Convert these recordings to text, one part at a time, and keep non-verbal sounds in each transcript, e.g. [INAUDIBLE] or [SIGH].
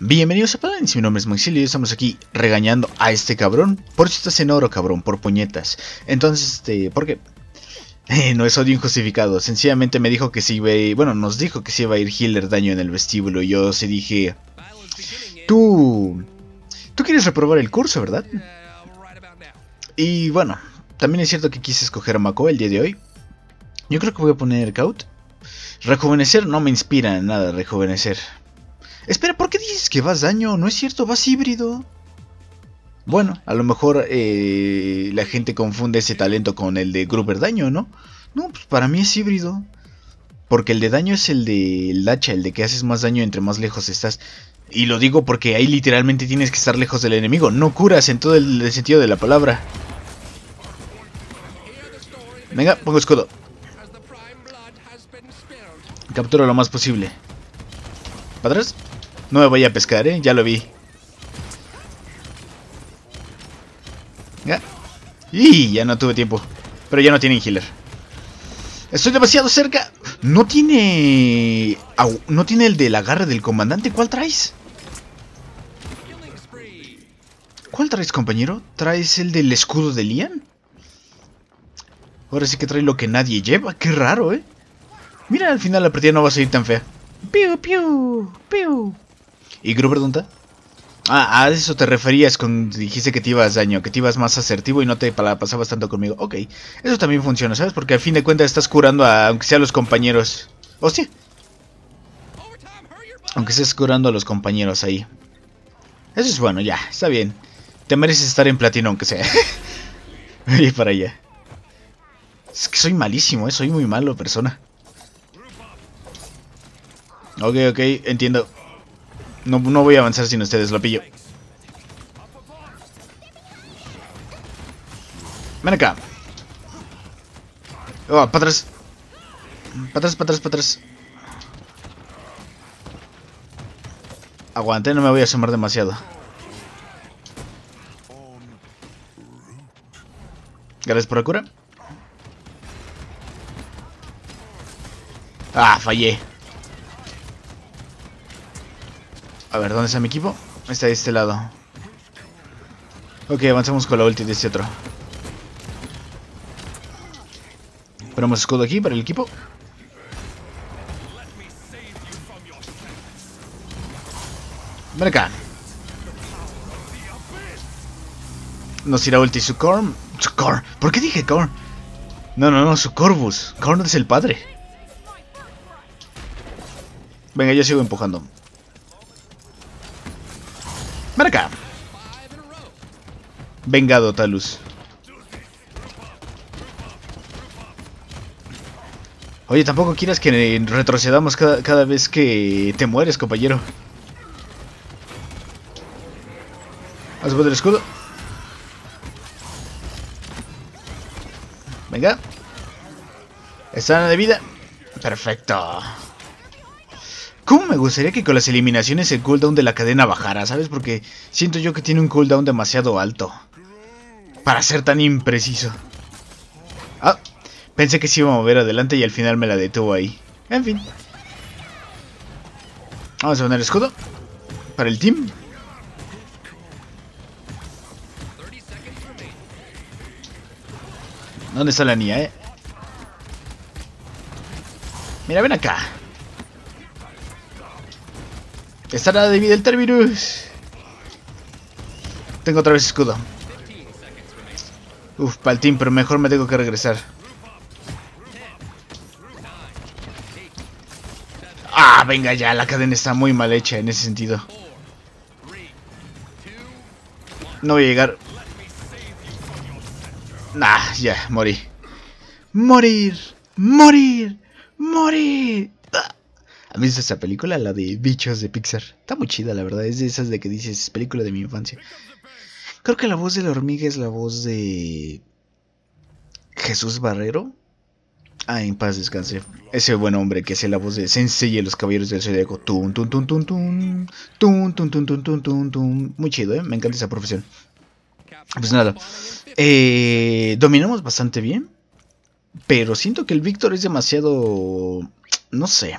Bienvenidos a Paladins, mi nombre es Maxilio y estamos aquí regañando a este cabrón. Por si estás en oro, cabrón, por puñetas. Entonces, este, ¿por qué? Eh, no es odio injustificado, sencillamente me dijo que si iba a bueno, nos dijo que si iba a ir healer daño en el vestíbulo y yo se dije, tú, tú quieres reprobar el curso, ¿verdad? Y bueno, también es cierto que quise escoger a Mako el día de hoy. Yo creo que voy a poner Kaut. Rejuvenecer no me inspira en nada, rejuvenecer. Espera, ¿por qué dices que vas daño? No es cierto, vas híbrido. Bueno, a lo mejor eh, la gente confunde ese talento con el de Gruber daño, ¿no? No, pues para mí es híbrido. Porque el de daño es el de el hacha, el de que haces más daño entre más lejos estás. Y lo digo porque ahí literalmente tienes que estar lejos del enemigo. No curas en todo el, sentido de la palabra. Venga, pongo escudo. Capturo lo más posible. ¿Para atrás? No me voy a pescar, ¿eh? Ya lo vi. Ya. Y ya no tuve tiempo. Pero ya no tienen healer. Estoy demasiado cerca. No tiene... No tiene el del agarre del comandante. ¿Cuál traes? ¿Cuál traes, compañero? ¿Traes el del escudo de Lian? Ahora sí que trae lo que nadie lleva. Qué raro, ¿eh? Mira, al final la partida no va a salir tan fea. Piu, piu, piu. ¿Y Gruber dónde está? Ah, a eso te referías cuando dijiste que te ibas daño, que te ibas más asertivo y no te pasabas tanto conmigo. Ok, eso también funciona, ¿sabes? Porque al fin de cuentas estás curando a, aunque sea a los compañeros. Hostia. Aunque estés curando a los compañeros ahí. Eso es bueno, ya, está bien. Te mereces estar en platino, aunque sea. [LAUGHS] y para allá. Es que soy malísimo, ¿eh? Soy muy malo persona. Ok, ok, entiendo. No, no voy a avanzar sin ustedes, lo pillo. Ven acá. Oh, para atrás. Para atrás, para atrás, para atrás. Aguante, no me voy a asomar demasiado. Gracias por la cura. Ah, fallé. A ver, ¿dónde está mi equipo? Está de este lado. Ok, avanzamos con la ulti de este otro. Ponemos escudo aquí para el equipo. Ven acá. Nos irá ulti su Korn. Su. ¿Por qué dije Korn? No, no, no, su Corvus. Korn es el padre. Venga, yo sigo empujando. Ven acá. Vengado, Talus. Oye, tampoco quieras que retrocedamos cada, cada vez que te mueres, compañero. Vamos a el escudo. Venga. Está de vida. Perfecto. ¿Cómo me gustaría que con las eliminaciones el cooldown de la cadena bajara, ¿sabes? Porque siento yo que tiene un cooldown demasiado alto. Para ser tan impreciso. Ah, pensé que se iba a mover adelante y al final me la detuvo ahí. En fin. Vamos a poner escudo. Para el team. ¿Dónde está la niña, eh? Mira, ven acá. Estará de vida el Terminus. Tengo otra vez escudo. Uf, team, pero mejor me tengo que regresar. Ah, venga ya, la cadena está muy mal hecha en ese sentido. No voy a llegar. Nah, ya, morí. Morir, morir, morir. ¿Has visto esa película? La de bichos de Pixar. Está muy chida, la verdad. Es de esas de que dices, película de mi infancia. Creo que la voz de la hormiga es la voz de... Jesús Barrero. Ah, en paz descanse. Ese buen hombre que hace la voz de Sensei y los caballeros del zodiaco. Tun, tun, tun, tun, tun. Tun, tun, tun, tun, tun, tun, tun. Muy chido, ¿eh? Me encanta esa profesión. Pues nada. Eh, dominamos bastante bien. Pero siento que el Víctor es demasiado... No sé.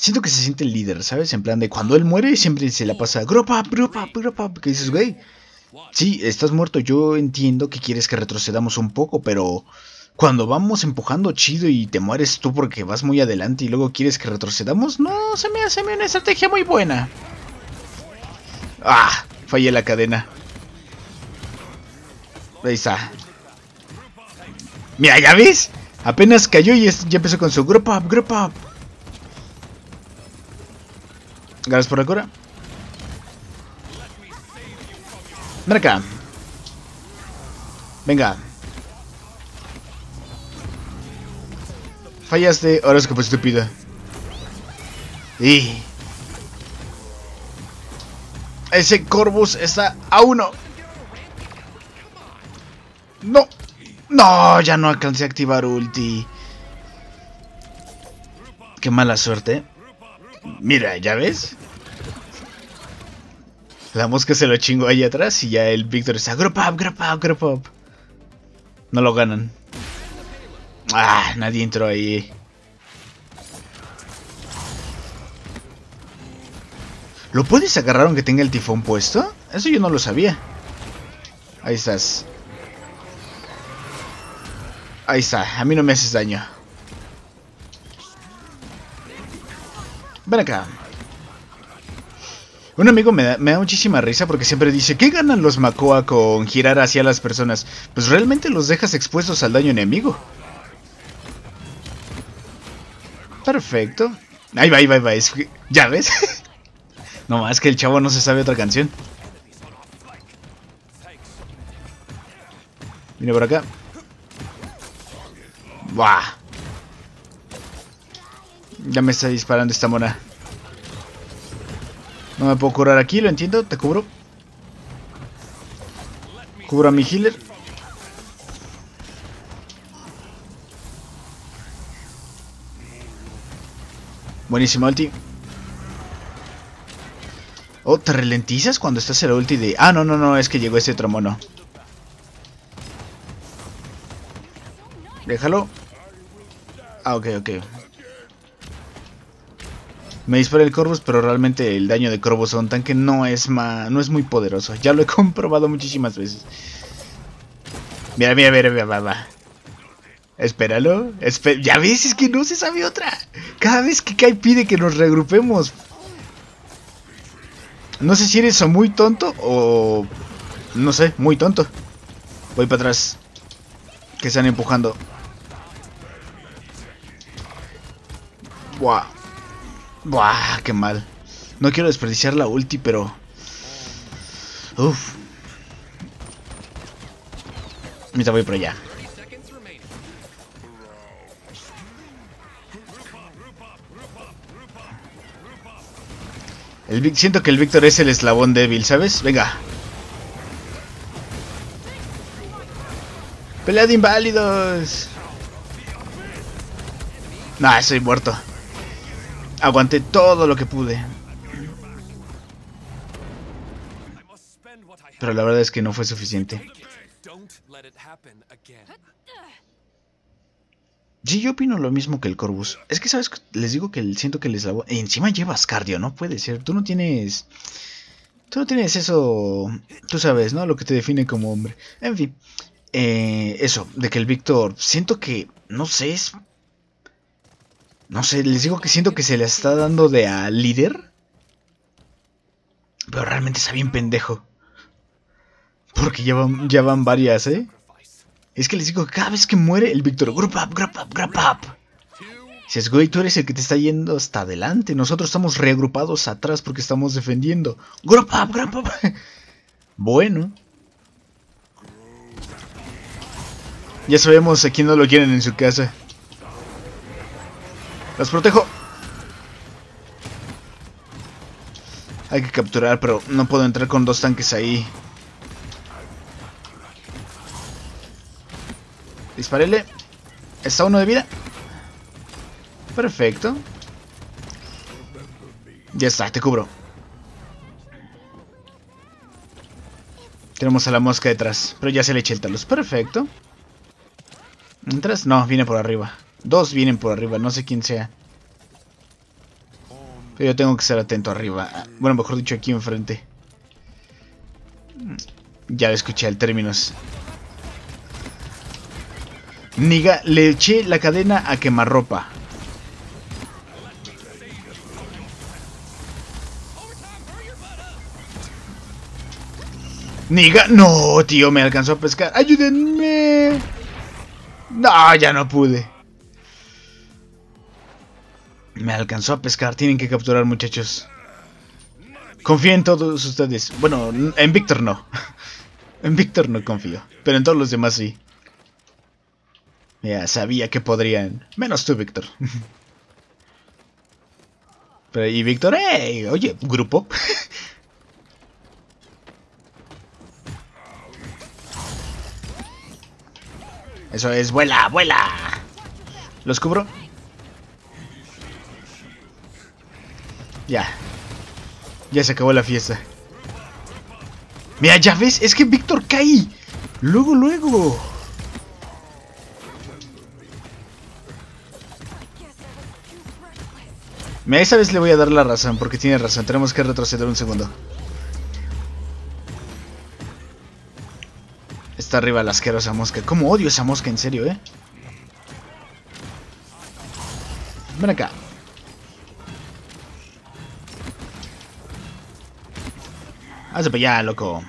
Siento que se siente el líder, ¿sabes? En plan de cuando él muere siempre se la pasa, group up, group up, group up. Que dices, güey, sí, estás muerto. Yo entiendo que quieres que retrocedamos un poco, pero cuando vamos empujando chido y te mueres tú porque vas muy adelante y luego quieres que retrocedamos, no, se me hace una estrategia muy buena. Ah, fallé la cadena. Ahí está. Mira, ¿ya ves? Apenas cayó y ya empezó con su group up, group up. Gracias por la cura. Ven. Venga. Fallaste, ahora es fue estúpida. Y... Ese Corvus está a uno. No. No, ya no alcancé a activar ulti. Qué mala suerte. Mira, ¿ya ves? La mosca se lo chingó ahí atrás y ya el Víctor está group up, group up, group up. No lo ganan. Ah, nadie entró ahí. ¿Lo puedes agarrar aunque tenga el tifón puesto? Eso yo no lo sabía. Ahí estás. Ahí está, a mí no me haces daño. Ven acá. Un amigo me da, muchísima risa porque siempre dice, ¿qué ganan los Makoa con girar hacia las personas? Pues realmente los dejas expuestos al daño enemigo. Perfecto. Ahí va, ahí va, ahí va. ¿Ya ves? [LAUGHS] no más que el chavo no se sabe otra canción. Viene por acá. Buah. Ya me está disparando esta mona. No me puedo curar aquí, lo entiendo, te cubro. Cubro a mi healer. Buenísimo ulti. Oh, ¿te ralentizas cuando estás en la ulti de...? Ah, no, no, no, es que llegó ese otro mono. Déjalo. Ah, ok, ok. Me dispara el Corvus, pero realmente el daño de Corvus a un tanque no es, no es muy poderoso. Ya lo he [LAUGHS] comprobado muchísimas veces. Mira, mira, mira, mira, va. Espéralo. ya ves, es que no se sabe otra. Cada vez que cae pide que nos regrupemos. No sé si eres muy tonto o... No sé, muy tonto. Voy para atrás. Que están empujando. Buah. Buah, qué mal. No quiero desperdiciar la ulti, pero... Uf. Ahorita voy por allá. El, siento que el Víctor es el eslabón débil, ¿sabes? Venga. Pelea de inválidos. Nah, estoy muerto. Aguanté todo lo que pude. Pero la verdad es que no fue suficiente. Sí, yo opino lo mismo que el Corvus. Es que, ¿sabes? Les digo que siento que les lavo... Encima llevas cardio, no puede ser. Tú no tienes... Tú no tienes eso... Tú sabes, ¿no? Lo que te define como hombre. En fin. Eh, eso, de que el Víctor... Siento que... No sé, es no sé, les digo que siento que se le está dando de a líder. Pero realmente está bien pendejo. Porque ya van, varias, ¿eh? Es que les digo que cada vez que muere el Víctor, group up, group up, group up. Dices, güey, tú eres el que te está yendo hasta adelante. Nosotros estamos reagrupados atrás porque estamos defendiendo. Group up, group up. bueno. Ya sabemos a quién no lo quieren en su casa. Las protejo. Hay que capturar, pero no puedo entrar con dos tanques ahí. Disparele. Está uno de vida. Perfecto. Ya está, te cubro. Tenemos a la mosca detrás, pero ya se le eché el talos. Perfecto. ¿Entras? No, viene por arriba. Dos vienen por arriba, no sé quién sea. Pero yo tengo que estar atento arriba. Bueno, mejor dicho, aquí enfrente. Ya escuché el términos. Niga, le eché la cadena a quemarropa. Niga, no, tío, me alcanzó a pescar. ¡Ayúdenme! No, ya no pude. Me alcanzó a pescar. Tienen que capturar, muchachos. Confío en todos ustedes. Bueno, en Víctor no. [LAUGHS] En Víctor no confío. Pero en todos los demás sí. Ya sabía que podrían. Menos tú, Víctor. [LAUGHS] Pero y Víctor, ¡eh! Oye, grupo. [LAUGHS] Eso es, vuela, vuela. ¿Los cubro? Ya. Ya se acabó la fiesta. Mira, ya ves, es que Víctor cae. Luego, luego. Mira, esa vez le voy a dar la razón, porque tiene razón. Tenemos que retroceder un segundo. Está arriba la asquerosa mosca. ¿Cómo odio esa mosca, en serio, eh? Ven acá. Hazte para allá, loco.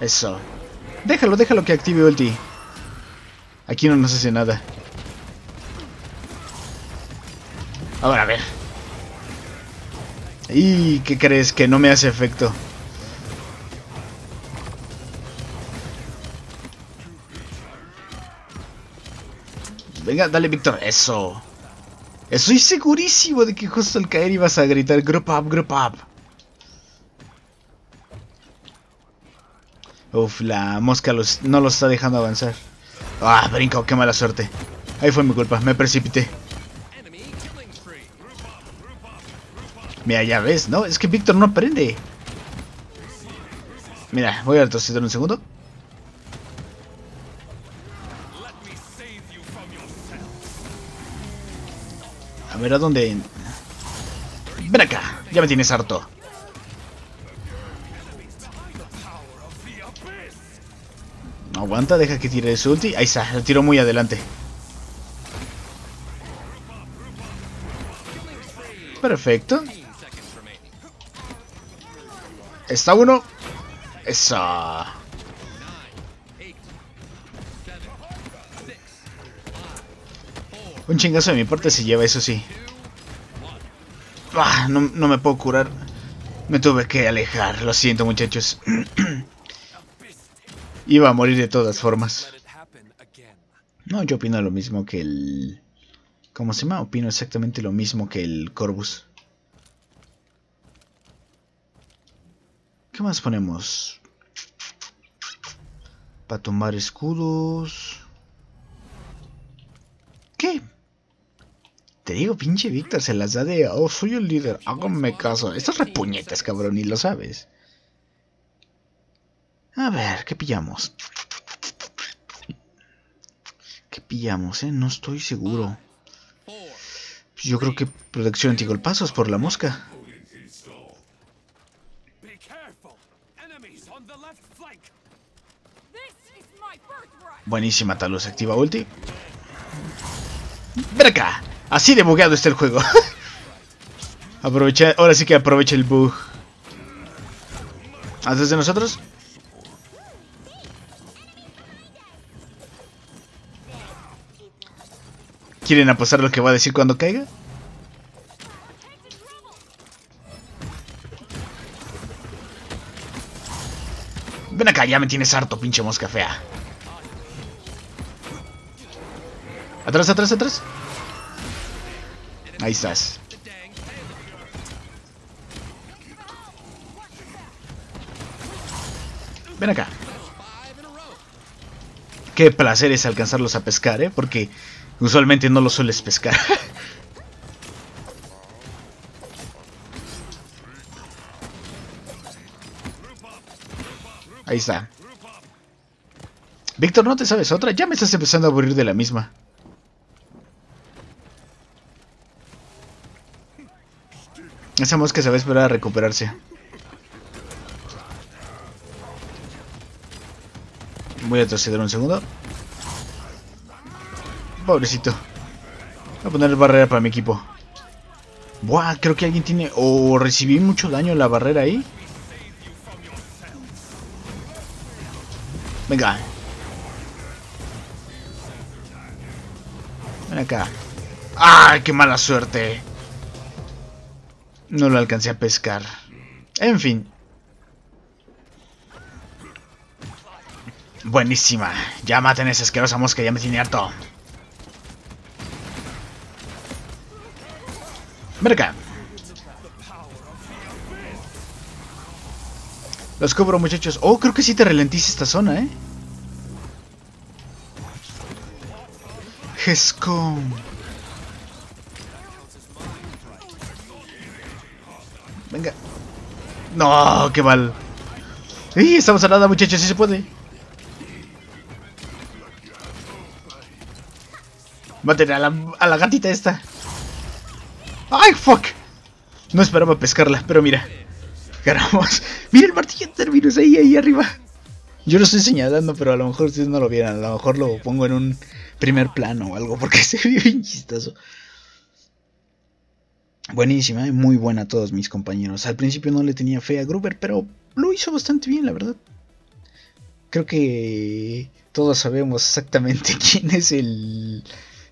Eso. Déjalo, déjalo que active ulti. Aquí no nos hace nada. Ahora, a ver. ¿Y qué crees? Que no me hace efecto. Venga, dale, Víctor. Eso. Estoy segurísimo de que justo al caer ibas a gritar Group up, group up. Uf, la mosca no los está dejando avanzar. Ah, brinco, qué mala suerte. Ahí fue mi culpa, me precipité. Mira, ya ves, ¿no? Es que Víctor no aprende. Mira, voy a retroceder un segundo. A ver a dónde... Ven acá, ya me tienes harto. No aguanta, deja que tire su ulti. Ahí está, lo tiró muy adelante. Perfecto. Está uno. Eso. Un chingazo de mi parte se lleva, eso sí. Ah, no, no, me puedo curar. Me tuve que alejar, lo siento muchachos. [CLEARS THROAT] Iba a morir de todas formas. No, yo opino lo mismo que el... ¿Cómo se llama? Opino exactamente lo mismo que el Corvus. ¿Qué más ponemos? Para tomar escudos... ¿Qué? Te digo, pinche Víctor, se las da de, oh, soy el líder, háganme caso. Estos repuñetas, cabrón, y lo sabes. A ver, ¿qué pillamos? ¿Qué pillamos, eh? No estoy seguro. Yo creo que protección antigolpasos por la mosca. Buenísima, Talus. Activa ulti. ¡Ven acá! Así de bugueado está el juego. [LAUGHS] aprovecha, ahora sí que aprovecha el bug. ¿Antes de nosotros? ¿Quieren apostar lo que va a decir cuando caiga? Ven acá, ya me tienes harto, pinche mosca fea. Atrás, atrás, atrás. Ahí estás. Ven acá. Qué placer es alcanzarlos a pescar, ¿eh? Porque usualmente no los sueles pescar. [LAUGHS] Ahí está. Víctor, ¿no te sabes otra? Ya me estás empezando a aburrir de la misma. Esa mosca se va a esperar a recuperarse. Voy a troceder un segundo. Pobrecito. Voy a poner barrera para mi equipo. Buah, creo que alguien tiene... O recibí mucho daño la barrera ahí. Venga. Ven acá. ¡Ay, qué mala suerte! No lo alcancé a pescar. En fin. Buenísima. Ya maten a esa asquerosa mosca, ya me tiene harto. Acá. Los cobro, muchachos. Oh, creo que sí te ralentiza esta zona, ¿eh? Gescom. Venga. No, qué mal. ¡Y estamos a nada, muchachos! ¡Sí se puede! Maten a la, a la gatita esta. ¡Ay, fuck! No esperaba pescarla, pero mira. Ganamos. [LAUGHS] Mira el martillo de Terminus ahí, ahí arriba. Yo lo estoy señalando, pero a lo mejor ustedes no lo vieran. A lo mejor lo pongo en un primer plano o algo, porque [LAUGHS] se ve bien chistoso. Buenísima, ¿eh? muy buena a todos mis compañeros. Al principio no le tenía fe a Gruber, pero lo hizo bastante bien, la verdad. Creo que todos sabemos exactamente [LAUGHS] quién es el...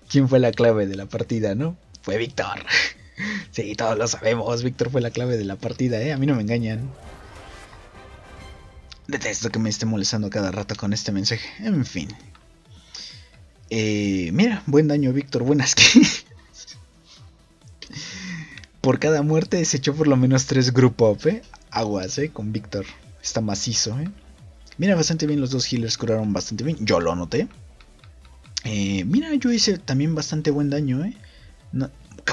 quién fue la clave de la partida, ¿no? Fue Víctor. [LAUGHS] Sí, todos lo sabemos. Víctor fue la clave de la partida, ¿eh? A mí no me engañan. Detesto que me esté molestando cada rato con este mensaje. En fin. Eh, mira, buen daño, Víctor. Buenas [LAUGHS] que... por cada muerte se echó por lo menos tres group up, ¿eh? Aguas, ¿eh? Con Víctor. Está macizo, ¿eh? Mira, bastante bien. Los dos healers curaron bastante bien. Yo lo noté. Eh, mira, yo hice también bastante buen daño, ¿eh?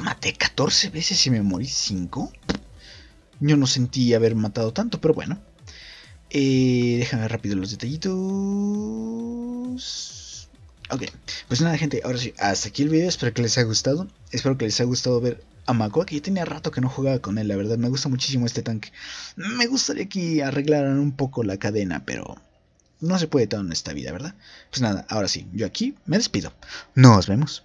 Maté 14 veces y me morí 5. Yo no sentí haber matado tanto, pero bueno. Eh, déjame ver rápido los detallitos. Ok, pues nada gente, ahora sí, hasta aquí el video, espero que les haya gustado. Espero que les haya gustado ver a Mako, que ya tenía rato que no jugaba con él, la verdad, me gusta muchísimo este tanque. Me gustaría que arreglaran un poco la cadena, pero no se puede todo en esta vida, ¿verdad? Pues nada, ahora sí, yo aquí me despido. Nos vemos.